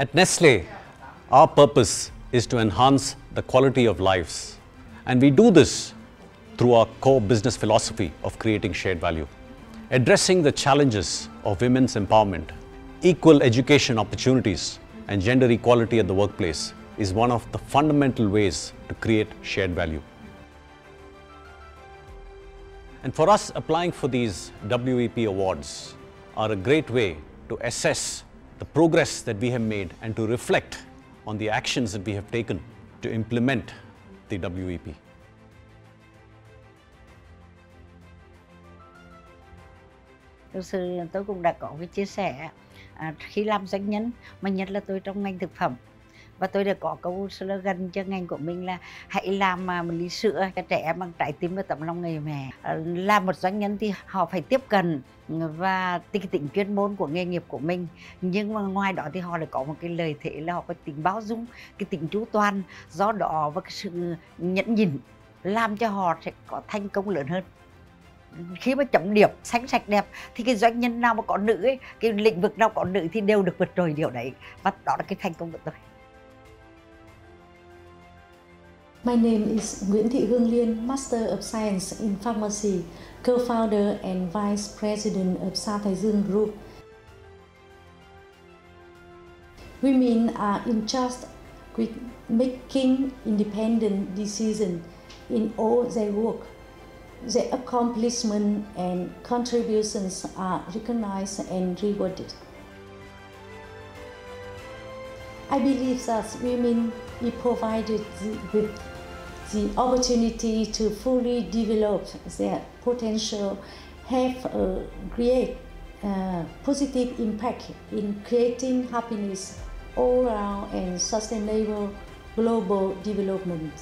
At Nestle, our purpose is to enhance the quality of lives. And we do this through our core business philosophy of creating shared value. Addressing the challenges of women's empowerment, equal education opportunities, and gender equality at the workplace is one of the fundamental ways to create shared value. And for us, applying for these WEP awards are a great way to assess the progress that we have made and to reflect on the actions that we have taken to implement the WEP. Thực sự tôi cũng đã có cái chia sẻ à, khi làm doanh nhân, mà nhất là tôi trong ngành thực phẩm và tôi đã có câu slogan cho ngành của mình là hãy làm mà ly sữa cho trẻ em bằng trái tim và tấm lòng người mẹ. Là làm một doanh nhân thì họ phải tiếp cận và cái tính chuyên môn của nghề nghiệp của mình. Nhưng mà ngoài đó thì họ lại có một cái lời thế là họ có tính bao dung cái tính chú toàn. Do đó và cái sự nhẫn nhịn làm cho họ sẽ có thành công lớn hơn. Khi mà chấm điểm xanh sạch đẹp thì cái doanh nhân nào mà có nữ ấy, cái lĩnh vực nào có nữ thì đều được vượt trội điều đấy. Và đó là cái thành công của tôi. My name is Nguyễn Thị Hương Liên, Master of Science in Pharmacy, co-founder and vice president of Sao Thái Dương Group. Women are in charge with making independent decisions in all their work. Their accomplishments and contributions are recognized and rewarded. I believe that women be provided with the opportunity to fully develop their potential, have a great uh, positive impact in creating happiness all around and sustainable global development.